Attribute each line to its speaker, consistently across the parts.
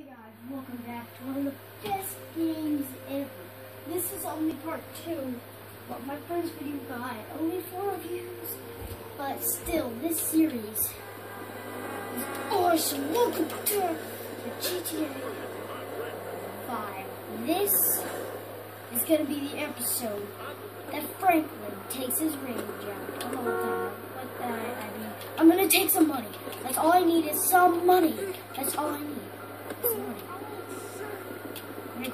Speaker 1: Hey guys, welcome back to one of the best games ever. This is only part two, but my first video got only four views. But still, this series is awesome. Welcome to the GTA 5. This is gonna be the episode that Franklin takes his range out the time. But uh, I mean, I'm gonna take some money. That's all I need is some money. That's all I need. Gonna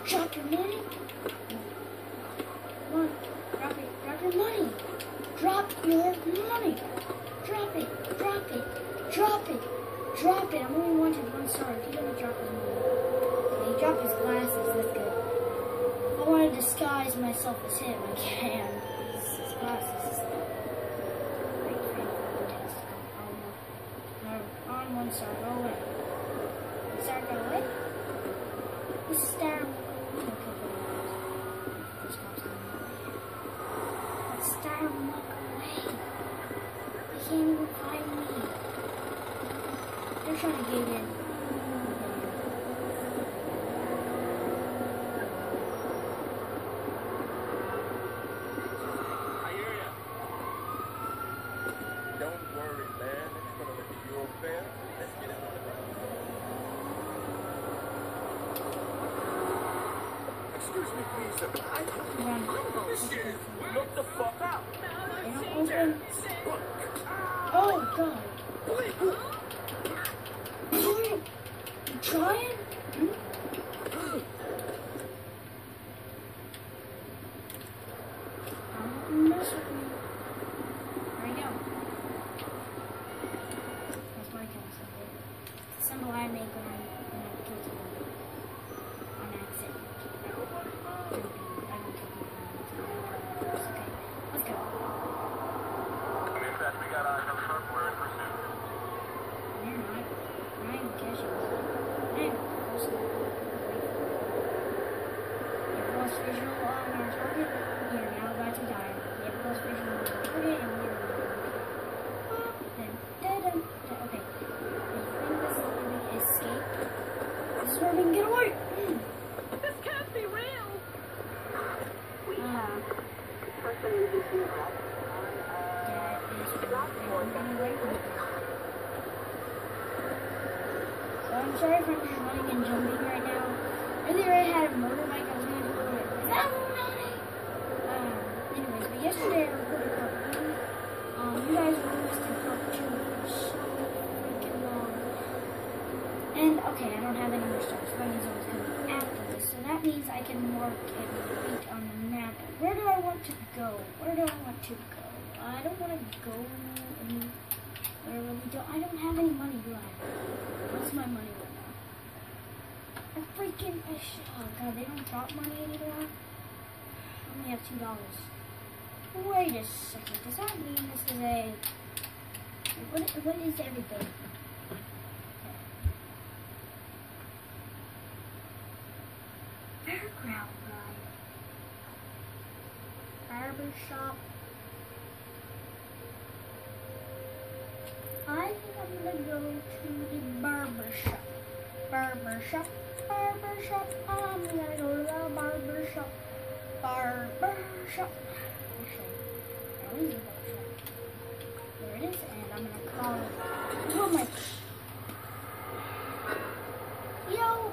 Speaker 1: drop your money. Come on, drop it. Drop your money. Drop your money. Drop it. Drop it. Drop it. Drop it. I'm only wanted one star. You're gonna drop his money. Okay, he dropped his glasses. That's good. I want to disguise myself as him, I can. His, glasses on one star, go away. Find me. They're trying to get in.
Speaker 2: Look the fuck out.
Speaker 1: Open. Oh god. It's a symbol I make when I kill someone on accident. I don't kill people on accident. Okay, let's go.
Speaker 2: Dispatch, we got eyes on front. We're in pursuit.
Speaker 1: You're not. I am casual. I am personal. You have lost visual on our target. We are now about to die. You have lost visual on our target, and we are. Then, da-dum, da- okay. The friend is living escape. This is where we can get away. Mm.
Speaker 3: This can't be real.
Speaker 1: Ah. That is running away from me. So I'm running and jumping right now. Earlier I had a motorbike, I was going to do it. Um, anyways, but yesterday I recorded part one. Um, you guys requested part two for so freaking long. And okay, I don't have any more stars. That means I was coming after this. So that means I can mark and route on the map. Where do I want to go? Where do I want to go? I don't want to go anywhere really don't. I don't have any money, do I? What's my money right I freaking. Sh- oh god, they don't drop money anymore. I only have two dollars. Wait a second. Does that mean this is a? What? What is everything? Fairground ride. Barber shop. I think I'm gonna go to the barber shop. Barber shop, barber shop. I'm gonna go to the barber shop. Barber shop. Actually, there it is, and I'm gonna call it. Oh my. You know,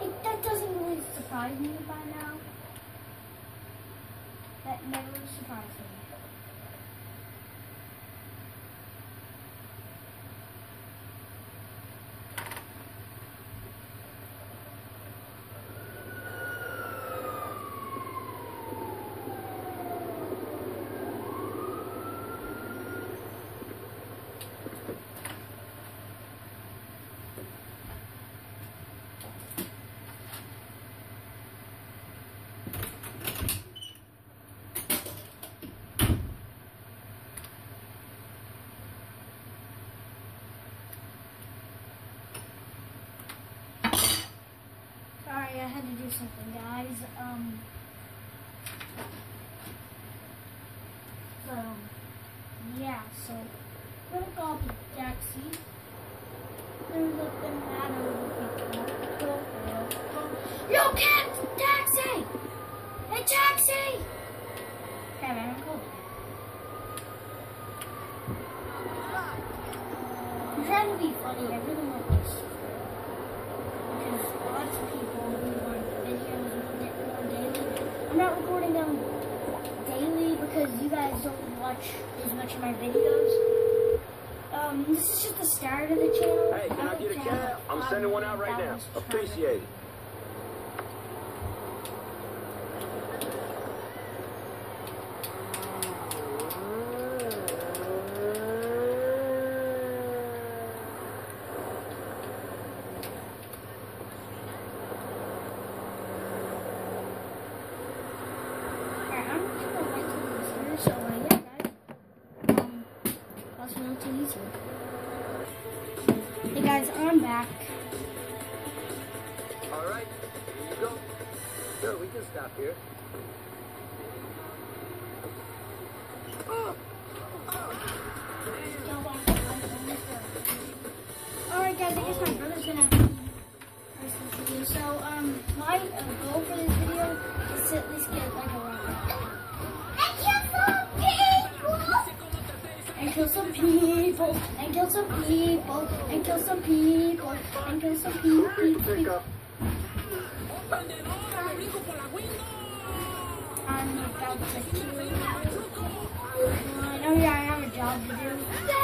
Speaker 1: it, that doesn't really surprise me by now. That never surprised me. something, guys. Um, so, yeah, so, we're gonna call the taxi. There's nothing matter with the Yo, cab! Taxi! Hey, taxi! Hey, man, cool. That would be funny. I really want this. as much. of my videos. Um, this is just the start of the channel.
Speaker 2: Hey, can I,
Speaker 1: I
Speaker 2: get a
Speaker 1: cat?
Speaker 2: I'm um, sending one out right now. Appreciate it.
Speaker 1: Hey guys, I'm back.
Speaker 2: Alright, here you go. Sure, we can stop here.
Speaker 1: Alright guys, I guess my brother's gonna do. So um my uh, goal for this video is to at least get like people and kill some people and kill some people and kill some people. people. I'm about to kill. I know I have a job to do.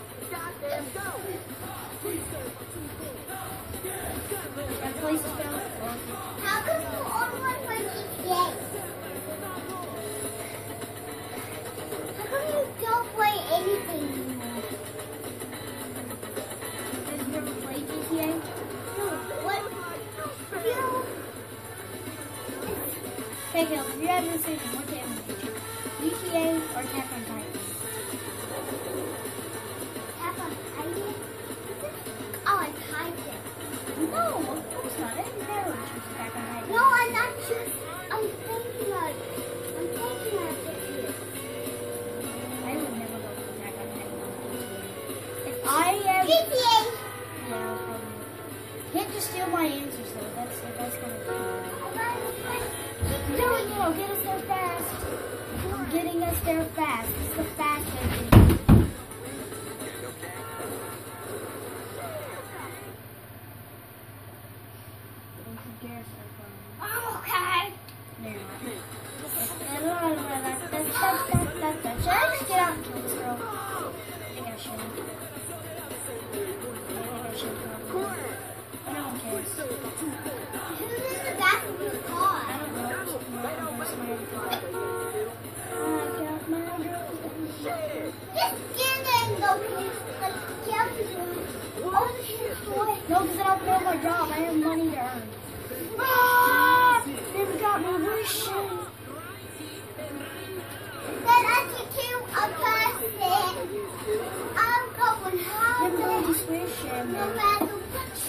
Speaker 1: 看看。their fast.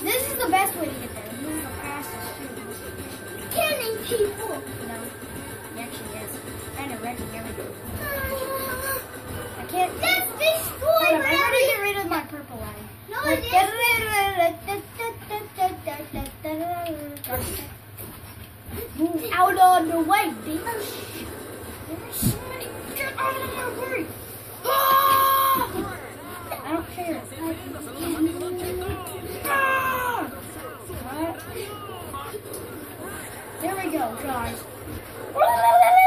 Speaker 1: This is the best way to get there. This is the fastest.
Speaker 4: Killing people.
Speaker 1: No. Actually, yes. Kind of wrecking. I can't.
Speaker 4: That's
Speaker 1: destroyed.
Speaker 4: Hold
Speaker 1: up, I get rid of my purple line.
Speaker 4: No, like, it
Speaker 1: is. out of the way, demons. Somebody get out of my way. Ah! I don't care. Ah! There we go, guys.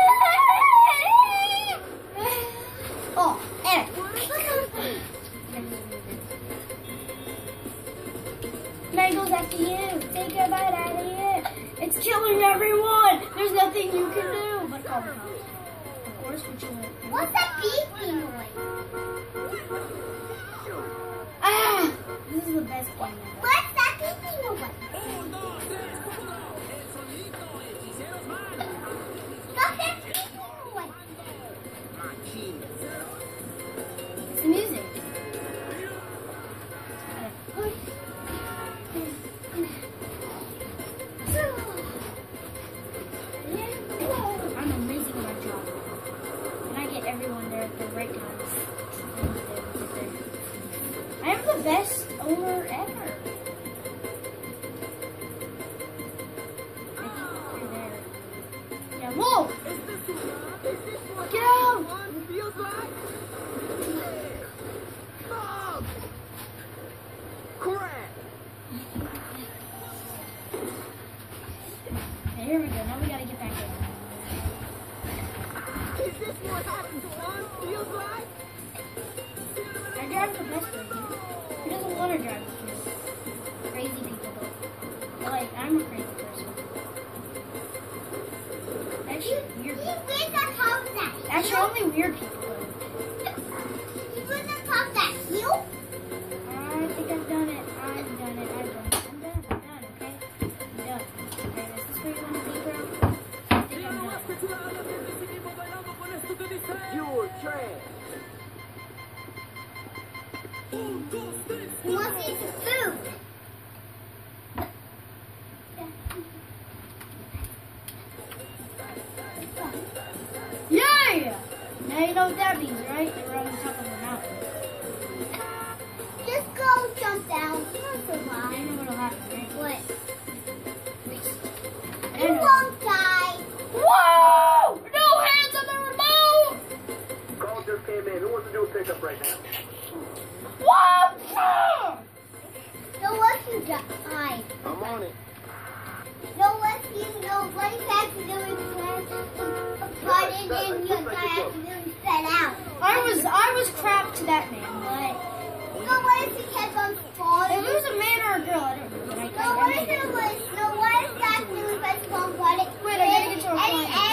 Speaker 1: I am the best owner ever. Yeah, whoa! Get out!
Speaker 3: Crap!
Speaker 1: Here we go. Now we gotta get back in.
Speaker 3: Is this what happened to?
Speaker 1: I drive the best way. Who doesn't want to drive with? Crazy people do. Like, I'm a crazy person. Actually, weird people.
Speaker 4: Where's that top that?
Speaker 1: Actually, only weird Now you know what that means, right? That we're on the top of the mountain.
Speaker 4: Just go jump down. You'll
Speaker 1: Now
Speaker 4: survive.
Speaker 1: you know what'll happen, right?
Speaker 4: What?
Speaker 1: I
Speaker 4: You won't die.
Speaker 1: Whoa! No hands on the remote!
Speaker 2: Call just came in. Who wants to do a pickup right now?
Speaker 1: What?
Speaker 4: No what you die.
Speaker 2: I'm on it.
Speaker 4: No what you know what is accidentally planned a button and you
Speaker 1: I was I was crap to that man. but
Speaker 4: no, know what if he kept on falling? It was
Speaker 1: a man or a girl. I don't remember. No, what if it
Speaker 4: was? No, what if that was on Wait, I gotta get to a point.